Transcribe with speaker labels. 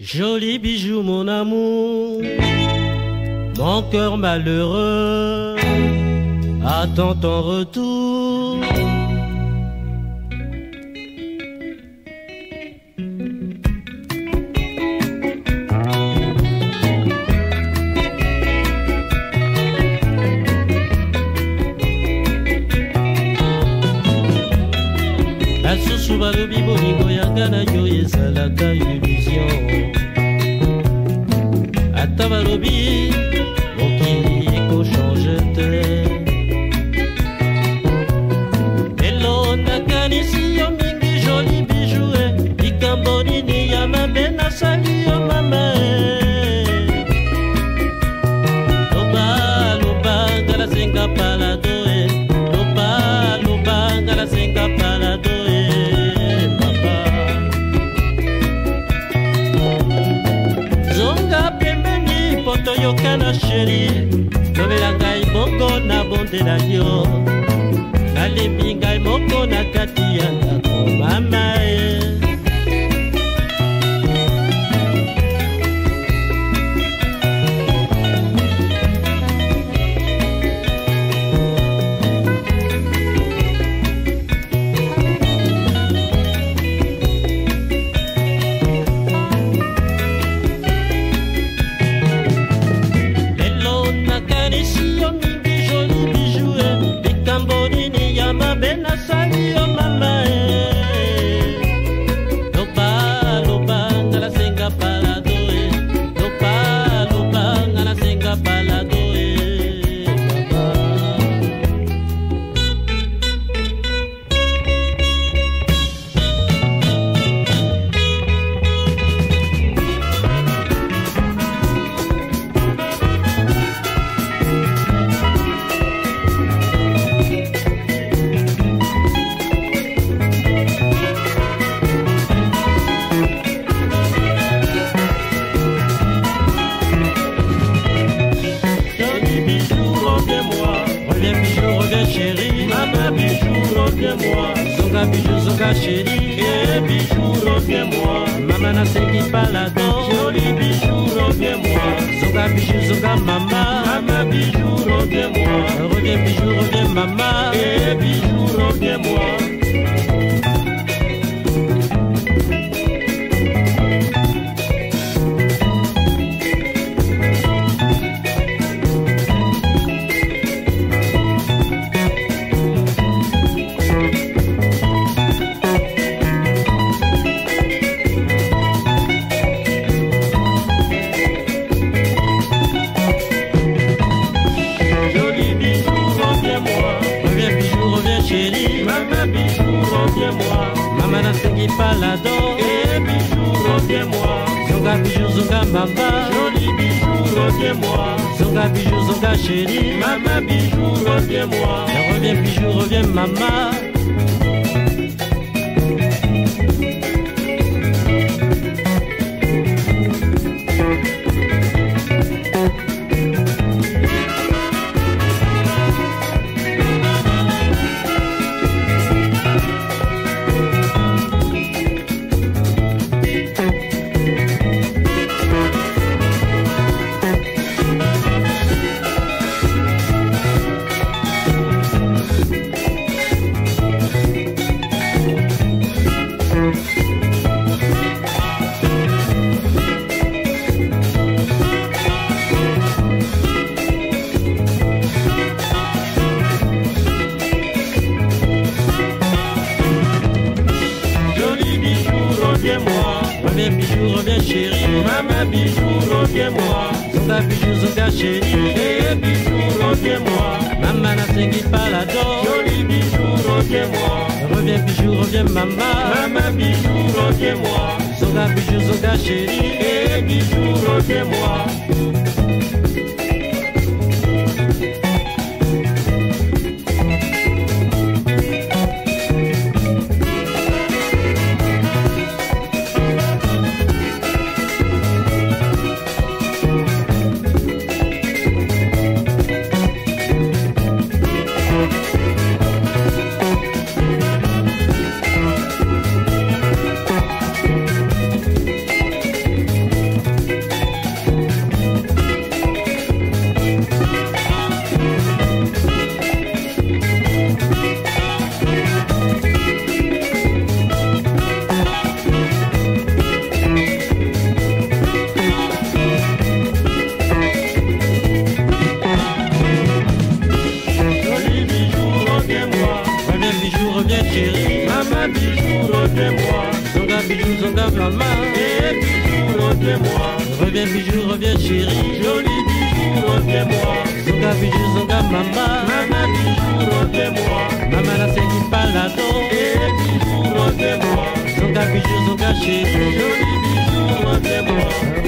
Speaker 1: Joli bijou, mon amour, mon cœur malheureux attend ton retour. Basusu balobi bolingo yanga na yo ezalaka illusion ata balobi mokili ekochange te. Lelo nakanisi yo mingi joli bijou likambo nini ya mabe nasali yo mama loba loba ngala senga toyokana sheri lobela ngai bongo na bondela yo. Nalembi ngai moko na kati ya ndako mama e reviens-moi. Zonga bijou, zonga chérie. Eh bijou, reviens-moi. Maman nasengi palado. Joli bijou, reviens-moi. Zonga bijou, zonga mama. Maman bijou, reviens-moi. Reviens bijou, reviens mama. Eh bijou, reviens-moi. Maman nasengi palado. Eh bijou, reviens-moi. Zonga bijou, zonga mama. Joli bijou, reviens-moi. Zonga bijou, zonga chérie. Maman bijou, reviens-moi. Reviens bijou, reviens mama. Reviens-moi. Reviens bijou, reviens chérie. Maman bijou, reviens-moi. Zonga bijou, zonga chérie. Eh bijou, reviens-moi. Maman nasengi palado. Joli bijou, reviens-moi. Reviens bijou, reviens mama. Maman bijou, reviens-moi. Zonga bijou, zonga chérie. Eh bijou, reviens-moi. Bijou
Speaker 2: s'engage la main. Et Bijou, reviens-moi.
Speaker 1: Reviens Bijou, reviens chérie.
Speaker 2: Joli Bijou, reviens-moi.
Speaker 1: Songa Bijou, songa maman.
Speaker 2: Maman Bijou, reviens-moi.
Speaker 1: Maman la c'est qui palado.
Speaker 2: Et Bijou, reviens-moi.
Speaker 1: Songa Bijou, songa chérie.
Speaker 2: Joli Bijou, reviens-moi.